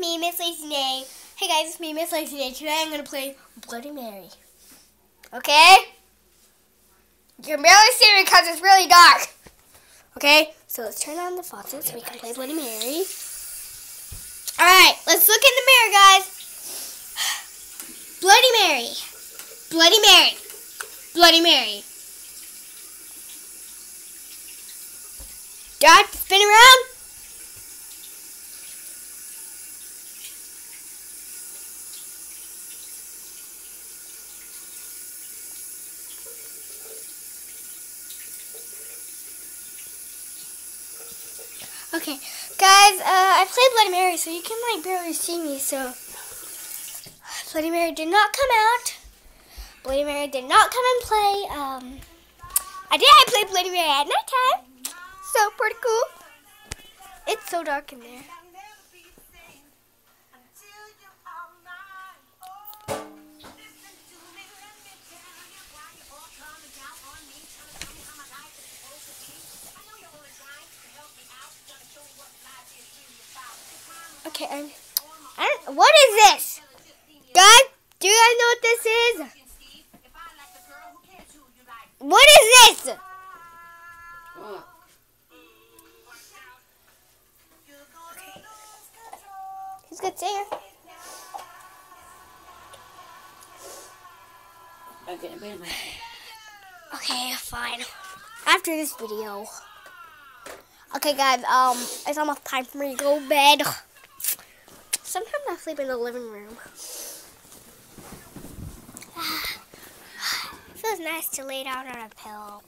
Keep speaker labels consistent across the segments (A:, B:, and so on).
A: me, Miss Lacy Nae. Hey guys, it's me, Miss Lacy Nae. Today I'm gonna play Bloody Mary. Okay? You can barely see me because it's really dark. Okay? So let's turn on the faucet so we can play Bloody Mary. Alright, let's look in the mirror, guys. Bloody Mary. Bloody Mary. Bloody Mary. Dot, spin around. Okay, guys, uh, I played Bloody Mary, so you can like barely see me. So Bloody Mary did not come out. Bloody Mary did not come and play. Um, I did. I played Bloody Mary at nighttime, so pretty cool. It's so dark in there. Okay, what is this? Guys, do you guys know what this is? What is this?
B: What?
A: Who's good singer?
B: Okay, a.
A: Okay, fine. After this video. Okay, guys, um, it's almost time for me to go to bed. Sometimes I sleep in the living room. feels nice to lay down on a pillow.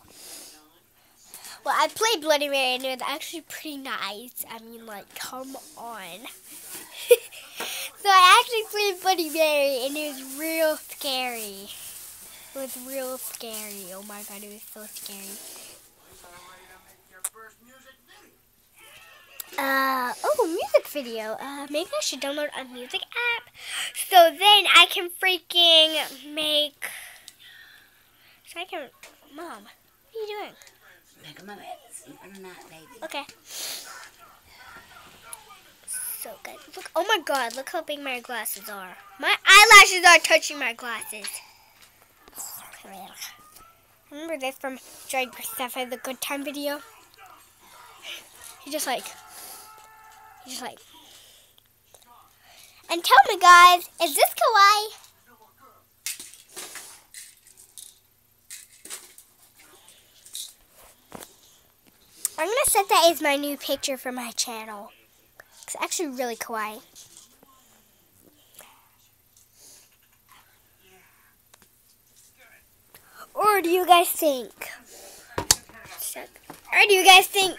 A: Well, I played Bloody Mary and it was actually pretty nice. I mean, like, come on. so I actually played Bloody Mary and it was real scary. It was real scary. Oh my god, it was so scary. Uh, oh, video. Uh, maybe I should download a music app. So then I can freaking make... So I can... Mom, what are you doing?
B: Make a moment. I'm not, baby.
A: Okay. So good. Look, oh my god, look how big my glasses are. My eyelashes are touching my glasses. Remember this from Drag Christopher, the Good Time video? He just like, just like. And tell me guys, is this kawaii? I'm gonna set that as my new picture for my channel. It's actually really kawaii. Or do you guys think? Or do you guys think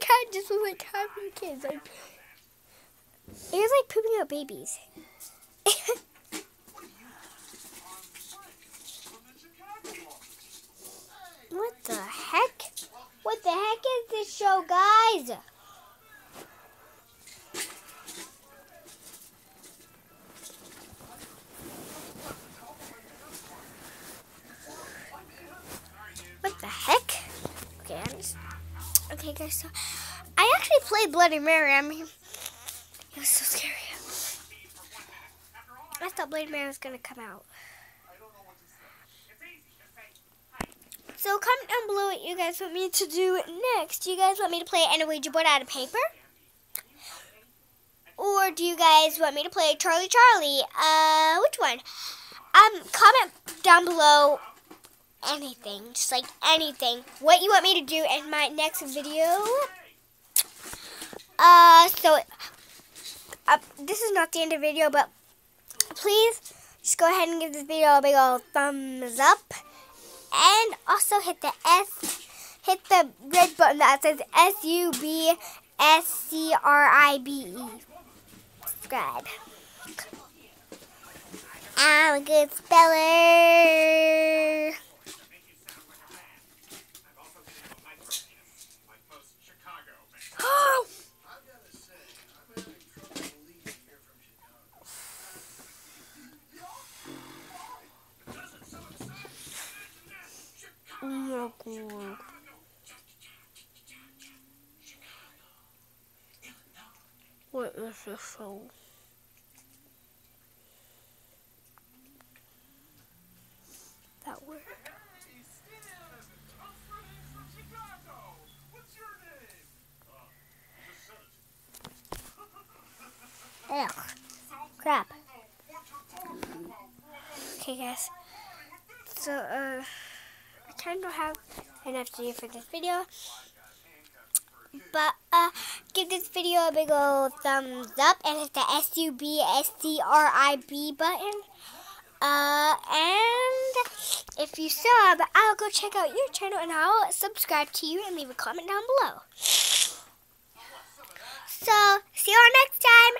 A: cat just was like having kids. Like, it was like pooping out babies. what the heck? What the heck is this show, guys? Okay, guys, so I actually played Bloody Mary. I mean, it was so scary. I thought Bloody Mary was gonna come out. So comment down below what you guys want me to do next. Do you guys want me to play an Ouija board out of paper? Or do you guys want me to play Charlie Charlie? Uh, which one? Um, comment down below anything, just like anything, what you want me to do in my next video. Uh, so, uh, this is not the end of the video, but please just go ahead and give this video a big old thumbs up. And also hit the S, hit the red button that says S-U-B-S-C-R-I-B-E. subscribe. I'm a good speller. Oh! Oh my god. What is this show? That word. Ugh. Crap. Okay, guys. So, uh, I kind of have enough to do for this video. But, uh, give this video a big old thumbs up and hit the S-U-B-S-C-R-I-B button. Uh, and if you sub, I'll go check out your channel and I'll subscribe to you and leave a comment down below. So, see you all next time.